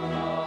Thank